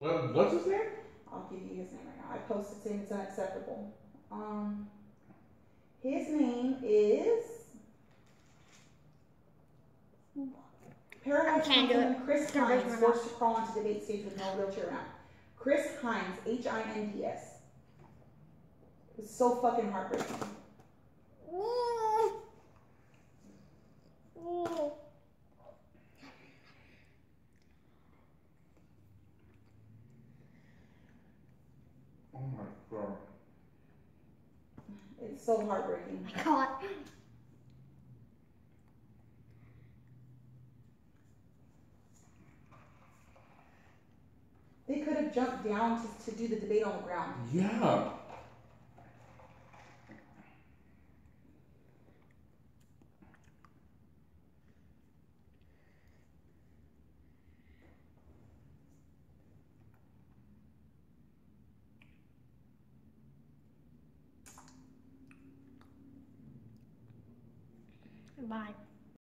What, what's his name? I'll give you his name right now. I posted him. it's unacceptable. Um, his name is Paradise Can't do Councilman Chris Hinds, my forced to crawl onto debate stage with no wheelchair ramp. Chris Hinds, H-I-N-D-S. It was so fucking heartbreaking. Oh my god. It's so heartbreaking. God. They could have jumped down to, to do the debate on the ground. Yeah. Bye.